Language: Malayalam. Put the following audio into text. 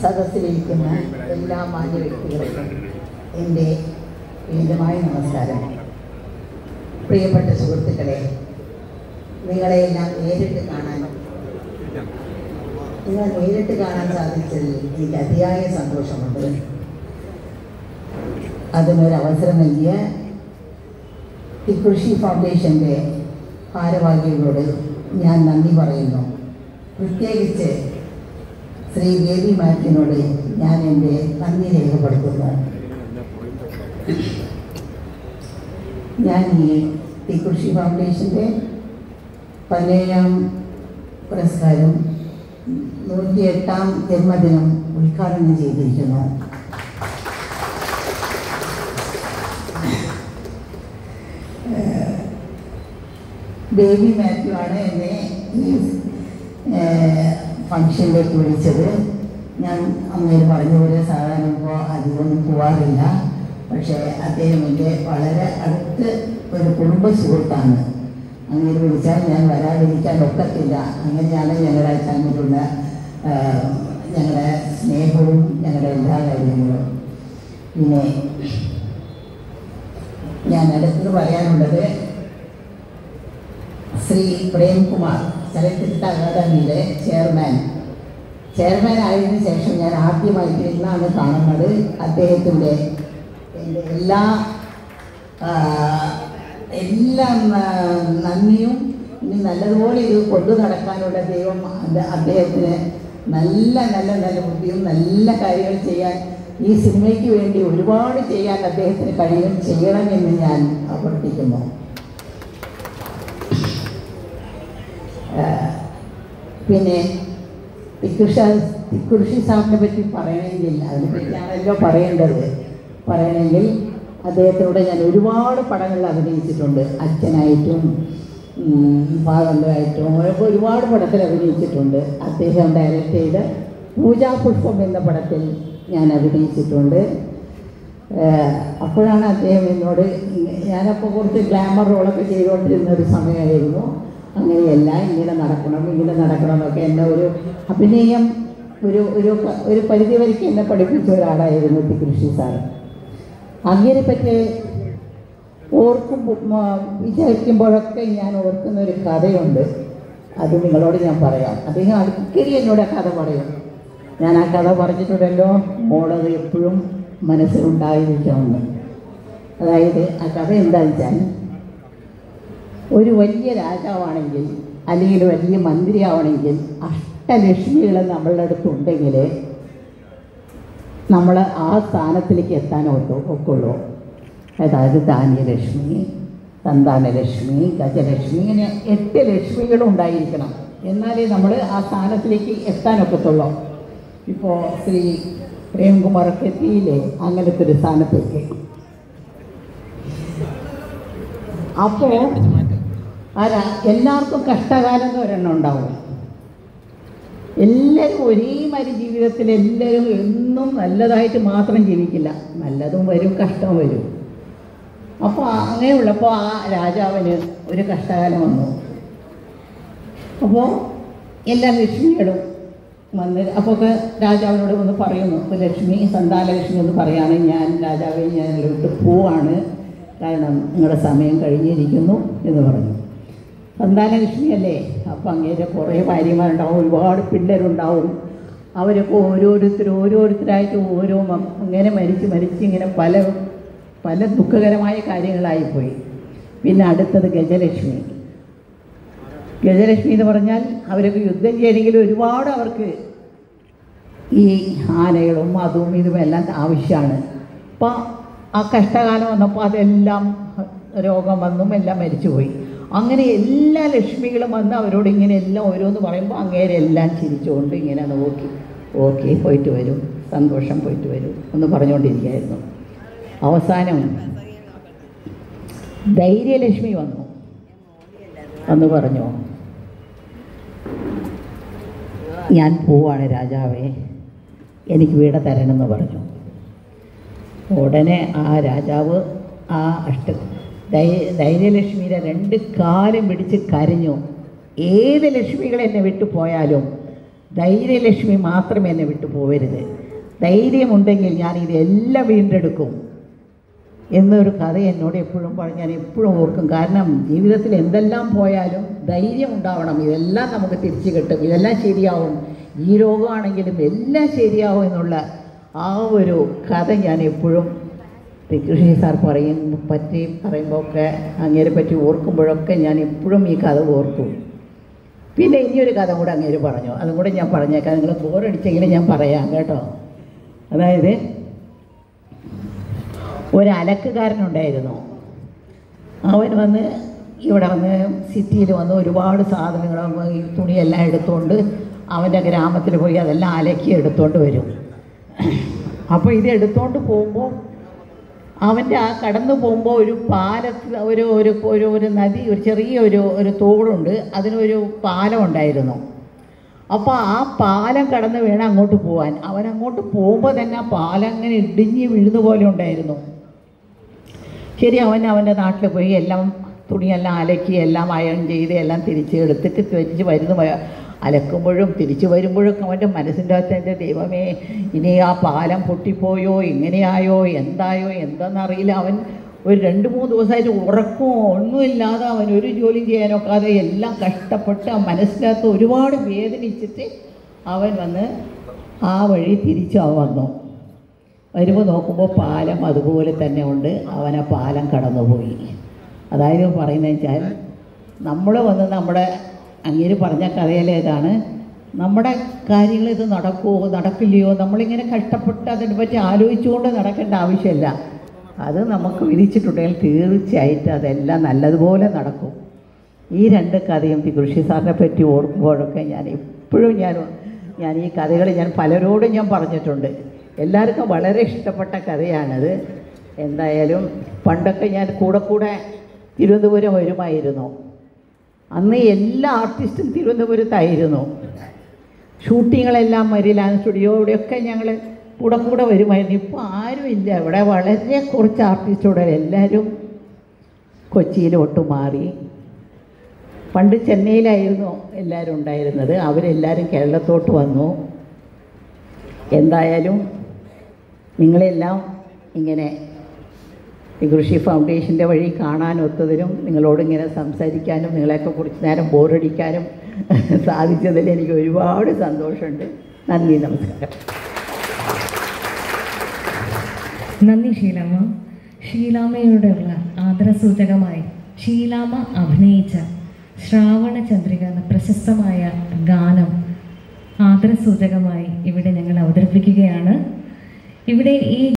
സദസ്സിലിരിക്കുന്ന എല്ലാ മാന്യ വ്യക്തികൾക്കും എന്റെ വീണ്ടുമായ നമസ്കാരം. പ്രിയപ്പെട്ട സുഹൃത്തുക്കളെ നിങ്ങളെയെല്ലാം നേരിട്ട് കാണാൻ നിങ്ങൾ നേരിട്ട് കാണാൻ സാധിച്ചതിൽ എനിക്ക് അതിയായ സന്തോഷമുണ്ട്. അതിനൊരവസരം നൽകിയ ഈ കൃഷി ഫൗണ്ടേഷന്റെ ഭാരവാഹികളോട് ഞാൻ നന്ദി പറയുന്നു. പ്രത്യേകിച്ച് ശ്രീ ബേബി മാറ്റിനോട് ഞാൻ എന്റെ നന്ദി രേഖപ്പെടുത്തുന്നു. ഞാൻ ഈ തിക്കുറിശി ഫൗണ്ടേഷന്റെ പതിനേഴാം പുരസ്കാരം നൂറ്റിയെട്ടാം ജന്മദിനം ഉദ്ഘാടനം ചെയ്തിരിക്കുന്നു. ബേബി മാത്യു ആണ് എന്നെ ഈ ഫംഗ്ഷനിലേക്ക് വിളിച്ചത്. ഞാൻ അങ്ങേര് പറഞ്ഞ പോലെ സാധാരണ ഇപ്പോൾ അധികമൊന്നും പോവാറില്ല. പക്ഷേ അദ്ദേഹം എന്റെ വളരെ അടുത്ത് ഒരു കുടുംബ സുഹൃത്താണ്. അങ്ങനെ വിളിച്ചാൽ ഞാൻ വരാതിരിക്കാൻ ഒക്കത്തില്ല. അങ്ങനെയാണ് ഞങ്ങളുടെ ആ, ഞങ്ങളുടെ സ്നേഹവും ഞങ്ങളുടെ എല്ലാ കാര്യങ്ങളും. പിന്നെ ഞാൻ അടുത്ത് പറയാനുള്ളത് ശ്രീ പ്രേംകുമാർ. ചലച്ചിത്ര അക്കാദമിയിലെ ചെയർമാൻ. ചെയർമാൻ ആയതിനു ശേഷം ഞാൻ ആദ്യമായിട്ട് ഇന്നാണ് കാണുന്നത് അദ്ദേഹത്തിന്റെ എല്ലാ എല്ലാ നന്ദിയും ഇനി നല്ലതുപോലെ ഇത് കൊണ്ടു നടക്കാനുള്ള ദൈവം അദ്ദേഹത്തിന് നല്ല നല്ല നല്ല ബുദ്ധിയും നല്ല കാര്യങ്ങൾ ചെയ്യാൻ ഈ സിനിമയ്ക്ക് വേണ്ടി ഒരുപാട് ചെയ്യാൻ അദ്ദേഹത്തിന് കഴിയും ചെയ്യണമെന്ന് ഞാൻ അഭ്യർത്ഥിക്കുന്നു. പിന്നെ തിക്കുഷ തിക്കുറിശി സാറിനെ പറ്റി പറയണമെങ്കിൽ അതിനെപ്പറ്റിയാണല്ലോ പറയേണ്ടത് പറയണമെങ്കിൽ അദ്ദേഹത്തിലൂടെ ഞാൻ ഒരുപാട് പടങ്ങൾ അഭിനയിച്ചിട്ടുണ്ട്. അച്ഛനായിട്ടും ഭാഗമായിട്ടും ഒരുപാട് പടത്തിൽ അഭിനയിച്ചിട്ടുണ്ട്. അദ്ദേഹം ഡയറക്റ്റ് ചെയ്ത പൂജാപുഷ്പം എന്ന പടത്തിൽ ഞാൻ അഭിനയിച്ചിട്ടുണ്ട്. അപ്പോഴാണ് അദ്ദേഹം എന്നോട് ഞാനപ്പോൾ കുറച്ച് ഗ്ലാമർ റോളൊക്കെ ചെയ്തുകൊണ്ടിരുന്ന ഒരു സമയമായിരുന്നു. അങ്ങനെയല്ല ഇങ്ങനെ നടക്കണം ഇങ്ങനെ നടക്കണം എന്നൊക്കെ എന്നെ ഒരു അഭിനയം ഒരു ഒരു ഒരു പരിധി വരയ്ക്ക് എന്നെ പഠിപ്പിച്ച ഒരാളായിരുന്നു ടി. കൃഷി സാർ. അങ്ങനെ പറ്റി ഓർക്കും വിചാരിക്കുമ്പോഴൊക്കെ ഞാൻ ഓർക്കുന്ന ഒരു കഥയുണ്ട്. അത് നിങ്ങളോട് ഞാൻ പറയാം. അദ്ദേഹം അടുക്കരി എന്നോട് ആ കഥ പറയും. ഞാൻ ആ കഥ പറഞ്ഞിട്ടുണ്ടല്ലോ മോളത് എപ്പോഴും മനസ്സിലുണ്ടായിരിക്കാമെന്ന് അതായത് ആ കഥ എന്താണെന്ന് വെച്ചാൽ ഒരു വലിയ രാജാവാണെങ്കിൽ അല്ലെങ്കിൽ വലിയ മന്ത്രിയാവണമെങ്കിൽ അഷ്ടലക്ഷ്മികൾ നമ്മളുടെ അടുത്തുണ്ടെങ്കിൽ നമ്മൾ ആ സ്ഥാനത്തിലേക്ക് എത്താൻ ഒത്തു ഒക്കുള്ളൂ. അതായത് ധാന്യലക്ഷ്മി സന്താനലക്ഷ്മി ഗജലക്ഷ്മി ഇങ്ങനെ എട്ട് ലക്ഷ്മികളും ഉണ്ടായിരിക്കണം. എന്നാലേ നമ്മൾ ആ സ്ഥാനത്തിലേക്ക് എത്താനൊക്കത്തുള്ളൂ ഇപ്പോൾ ശ്രീ പ്രേംകുമാറൊക്കെ എത്തിയില്ലേ? അങ്ങനത്തെ ഒരു സ്ഥാനത്തേക്ക്. അപ്പോൾ ആരാ? എല്ലാവർക്കും കഷ്ടകാലം ഒരെണ്ണം ഉണ്ടാവും എല്ലാവരും ഒരേ മാതിരി ജീവിതത്തിൽ എല്ലാവരും എന്നും നല്ലതായിട്ട് മാത്രം ജീവിക്കില്ല. നല്ലതും വരും കഷ്ടവും വരും. അപ്പോൾ അങ്ങനെയുള്ളപ്പോൾ ആ രാജാവിന് ഒരു കഷ്ടകാലം വന്നു. അപ്പോൾ എല്ലാ ലക്ഷ്മികളും വന്ന് അപ്പോൾ രാജാവിനോട് ഒന്ന് പറയുന്നു. അപ്പോൾ ലക്ഷ്മി സന്താനലക്ഷ്മി എന്ന് പറയാണ് ഞാൻ രാജാവെ ഞാൻ വിട്ട് പോവാണ്. കാരണം നിങ്ങളുടെ സമയം കഴിഞ്ഞിരിക്കുന്നു എന്ന് പറഞ്ഞു. സന്താനലക്ഷ്മി അല്ലേ അപ്പം അങ്ങേരെ കുറേ ഭാര്യമാരുണ്ടാവും ഒരുപാട് പിള്ളേരുണ്ടാവും. അവരൊക്കെ ഓരോരുത്തർ ഓരോരുത്തരായിട്ട് ഓരോ അങ്ങനെ മരിച്ച് മരിച്ച് ഇങ്ങനെ പല പല ദുഃഖകരമായ കാര്യങ്ങളായിപ്പോയി. പിന്നെ അടുത്തത് ഗജലക്ഷ്മി. ഗജലക്ഷ്മി എന്ന് പറഞ്ഞാൽ അവരൊക്കെ യുദ്ധം ചെയ്യണമെങ്കിൽ ഒരുപാട് അവർക്ക് ഈ ആനകളും അതും ഇതും എല്ലാം ആവശ്യമാണ്. അപ്പോൾ ആ കഷ്ടകാലം വന്നപ്പോൾ അതെല്ലാം രോഗം വന്നും എല്ലാം മരിച്ചുപോയി. അങ്ങനെ എല്ലാ ലക്ഷ്മികളും വന്ന് അവരോട് ഇങ്ങനെ എല്ലാം ഓരോന്ന് പറയുമ്പോൾ അങ്ങേരെ എല്ലാം ചിരിച്ചുകൊണ്ട് ഇങ്ങനെ നോക്കി. ഓക്കെ പോയിട്ട് വരും. സന്തോഷം പോയിട്ട് വരും എന്ന് പറഞ്ഞുകൊണ്ടിരിക്കുകയായിരുന്നു. അവസാനം ധൈര്യലക്ഷ്മി വന്നു എന്ന് പറഞ്ഞു. ഞാൻ പോവാണ് രാജാവേ. എനിക്ക് വീട തരണമെന്ന് പറഞ്ഞു. ഉടനെ ആ രാജാവ് ആ അഷ്ട ധൈര്യലക്ഷ്മിയുടെ രണ്ട് കാലും പിടിച്ച് കരഞ്ഞു. ഏത് ലക്ഷ്മികൾ എന്നെ വിട്ടു പോയാലും ധൈര്യലക്ഷ്മി മാത്രം എന്നെ വിട്ടു പോവരുത്. ധൈര്യമുണ്ടെങ്കിൽ ഞാൻ ഇതെല്ലാം വീണ്ടെടുക്കും. എന്നൊരു കഥ എന്നോട് എപ്പോഴും ഞാൻ എപ്പോഴും ഓർക്കും. കാരണം ജീവിതത്തിൽ എന്തെല്ലാം പോയാലും ധൈര്യം ഉണ്ടാവണം. ഇതെല്ലാം നമുക്ക് തിരിച്ചു കിട്ടും. ഇതെല്ലാം ശരിയാവും. ഈ രോഗമാണെങ്കിലും എല്ലാം ശരിയാവും എന്നുള്ള ആ ഒരു കഥ ഞാൻ എപ്പോഴും കൃഷി സാർ പറയും പറ്റി പറയുമ്പോൾ ഒക്കെ അങ്ങേരെ പറ്റി ഓർക്കുമ്പോഴൊക്കെ ഞാൻ എപ്പോഴും ഈ കഥ ഓർക്കും പിന്നെ ഇനിയൊരു കഥ കൂടെ അങ്ങേര് പറഞ്ഞു. അതും കൂടെ ഞാൻ പറഞ്ഞേക്കാം. നിങ്ങൾ ബോറടിച്ചെങ്കിലും ഞാൻ പറയാം കേട്ടോ. അതായത് ഒരു അലക്കുകാരനുണ്ടായിരുന്നു. അവൻ വന്ന് ഇവിടെ വന്ന് സിറ്റിയിൽ വന്ന് ഒരുപാട് സാധനങ്ങൾ ഈ തുണിയെല്ലാം എടുത്തുകൊണ്ട് അവന്റെ ഗ്രാമത്തിൽ പോയി അതെല്ലാം അലക്കി എടുത്തുകൊണ്ട് വരും. അപ്പോൾ ഇത് എടുത്തുകൊണ്ട് പോകുമ്പോൾ അവന്റെ ആ കടന്നു പോകുമ്പോൾ ഒരു പാലത്തിൽ ഒരു ഒരു ഒരു ഒരു നദി ഒരു ചെറിയ ഒരു ഒരു തോടുണ്ട്. അതിനൊരു പാലം ഉണ്ടായിരുന്നു. അപ്പോൾ ആ പാലം കടന്ന് വേണം അങ്ങോട്ട് പോകാൻ അവൻ അങ്ങോട്ട് പോകുമ്പോൾ തന്നെ ആ പാലം അങ്ങനെ ഇടിഞ്ഞ് വീഴുന്ന പോലെ ഉണ്ടായിരുന്നു. ശരി അവൻ അവന്റെ നാട്ടിൽ പോയി. എല്ലാം തുണിയെല്ലാം അലക്കി എല്ലാം അയൺ ചെയ്ത് എല്ലാം തിരിച്ച് എടുത്തിട്ട് തിരിച്ച് വരുന്ന അലക്കുമ്പോഴും തിരിച്ചു വരുമ്പോഴൊക്കെ അവന്റെ മനസ്സിന്റെ അകത്ത് എന്റെ ദൈവമേ ഇനി ആ പാലം പൊട്ടിപ്പോയോ ഇങ്ങനെയായോ എന്തായോ എന്തെന്നറിയില്ല. അവൻ ഒരു രണ്ട് മൂന്ന് ദിവസമായിട്ട് ഉറക്കോ ഒന്നുമില്ലാതെ അവൻ ഒരു ജോലി ചെയ്യാനൊക്കാതെ എല്ലാം കഷ്ടപ്പെട്ട് ആ മനസ്സിനകത്ത് ഒരുപാട് വേദനിച്ചിട്ട് അവൻ വന്ന് ആ വഴി തിരിച്ചു അവൻ വന്നു. വരുമ്പോൾ നോക്കുമ്പോൾ പാലം അതുപോലെ തന്നെ ഉണ്ട്. അവൻ ആ പാലം കടന്നുപോയി. അതായത് പറയുന്നത് വെച്ചാൽ നമ്മൾ വന്ന് നമ്മുടെ അങ്ങേര് പറഞ്ഞ കഥയിലേതാണ് നമ്മുടെ കാര്യങ്ങൾ ഇത് നടക്കുമോ നടക്കില്ലയോ നമ്മളിങ്ങനെ കഷ്ടപ്പെട്ട് അതിനെപ്പറ്റി ആലോചിച്ചുകൊണ്ട് നടക്കേണ്ട ആവശ്യമില്ല. അത് നമുക്ക് വിധിച്ചിട്ടുണ്ടെങ്കിൽ തീർച്ചയായിട്ടും അതെല്ലാം നല്ലതുപോലെ നടക്കും. ഈ രണ്ട് കഥയും പി കൃഷി സാറിനെ പറ്റി ഓർക്കുമ്പോഴൊക്കെ ഞാൻ എപ്പോഴും ഞാൻ ഞാൻ ഈ കഥകൾ ഞാൻ പലരോടും ഞാൻ പറഞ്ഞിട്ടുണ്ട്. എല്ലാവർക്കും വളരെ ഇഷ്ടപ്പെട്ട കഥയാണത്. എന്തായാലും പണ്ടൊക്കെ ഞാൻ കൂടെ കൂടെ തിരുവനന്തപുരം വരുമായിരുന്നു. അന്ന് എല്ലാ ആർട്ടിസ്റ്റും തിരുവനന്തപുരത്തായിരുന്നു. ഷൂട്ടിങ്ങുകളെല്ലാം മരിലാൻ സ്റ്റുഡിയോ ഇവിടെയൊക്കെ ഞങ്ങൾ കൂടെ കൂടെ വരുമായിരുന്നു. ഇപ്പോൾ ആരുമില്ല ഇവിടെ വളരെ കുറച്ച് ആർട്ടിസ്റ്റോടെ എല്ലാവരും കൊച്ചിയിലോട്ട് മാറി. പണ്ട് ചെന്നൈയിലായിരുന്നു എല്ലാവരും ഉണ്ടായിരുന്നത്. അവരെല്ലാവരും കേരളത്തോട്ട് വന്നു. എന്തായാലും നിങ്ങളെല്ലാം ഇങ്ങനെ ഈ കൃഷി ഫൗണ്ടേഷന്റെ വഴി കാണാൻ ഒത്തതിനും നിങ്ങളോട് ഇങ്ങനെ സംസാരിക്കാനും നിങ്ങളെയൊക്കെ കുറച്ച് നേരം ബോറടിക്കാനും സാധിച്ചതിൽ എനിക്ക് ഒരുപാട് സന്തോഷമുണ്ട്. നന്ദി നമസ്കാരം. നന്ദി ഷീലാമ്മ. ഷീലാമ്മയോടുള്ള ആദരസൂചകമായി ഷീലാമ്മ അഭിനയിച്ച ശ്രാവണ ചന്ദ്രിക എന്ന പ്രശസ്തമായ ഗാനം ആദരസൂചകമായി ഇവിടെ ഞങ്ങൾ അവതരിപ്പിക്കുകയാണ്. ഇവിടെ ഈ